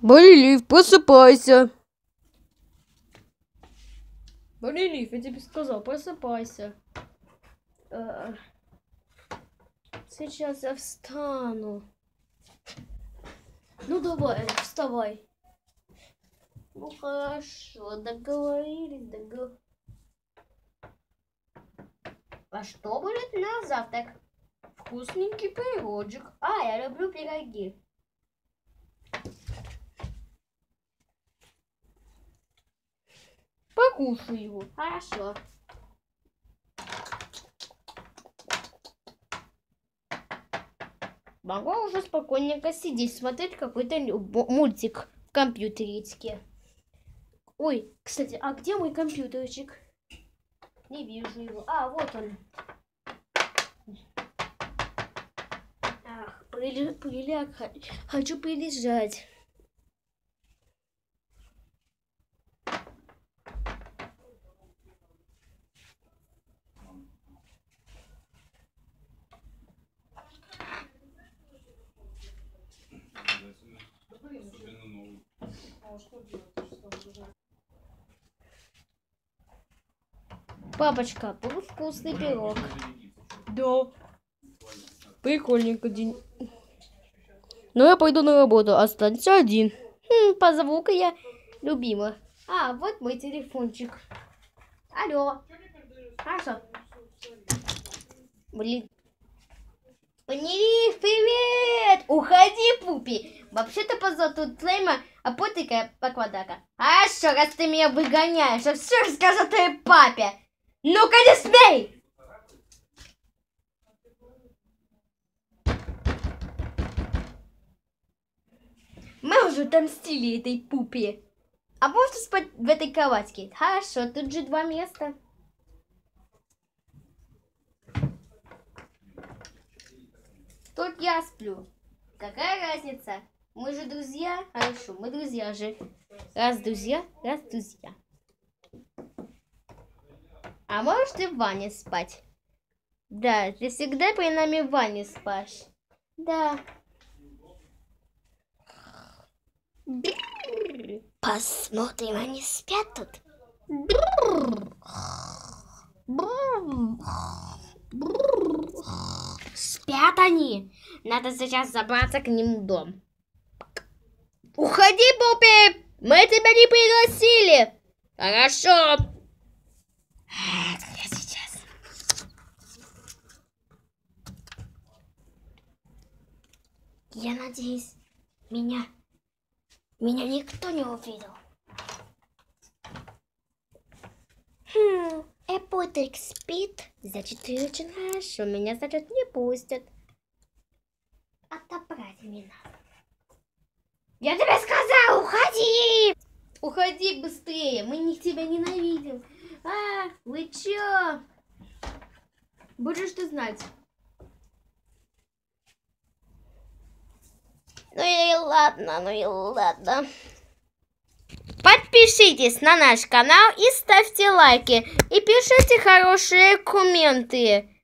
Болилив, просыпайся. Болилив, я тебе сказал, просыпайся. А, Сейчас я встану. Ну давай, вставай. Ну хорошо, договорились, договорились. А что будет на завтрак? Вкусненький пирожек. А, я люблю пироги. Покушаю его. Хорошо. Могу уже спокойненько сидеть, смотреть какой-то мультик в компьютеречке. Ой, кстати, а где мой компьютерчик? Не вижу его. А, вот он. Ах, приляг, х- хочу прилежать. Папочка, был вкусный пирог. Да. Прикольненько день. Но я пойду на работу, останься один. Хм, позову-ка я любимого. А, вот мой телефончик. Алло. Хорошо. Блин. Понерив, привет! Уходи, Пупи! Вообще-то позвал тут Слейма, а потыка Аквадака. Хорошо, раз ты меня выгоняешь, я все расскажу твоей папе. Ну-ка не смей! Мы уже отомстили этой пупе. А можно спать в этой кроватке? Хорошо, тут же два места. Тут я сплю. Какая разница? Мы же друзья. Хорошо, мы друзья же. Раз друзья, раз друзья. А можешь ты в ванне спать? Да, ты всегда при нами в ванне спишь. Да. Посмотрим, они спят тут. Спят они. Надо сейчас забраться к ним в дом. Уходи, Пупи! Мы тебя не пригласили. Хорошо. Я сейчас. Я надеюсь, меня, меня никто не увидел. Хм, Эпотрик спит, значит, ты очень хорошо. Меня, значит, не пустят. Отобрать надо. Я тебе сказал, уходи! Уходи быстрее, мы не тебя ненавидим. А, вы чё? Будешь ты знать. Ну и ладно, ну и ладно. Подпишитесь на наш канал и ставьте лайки. И пишите хорошие комменты.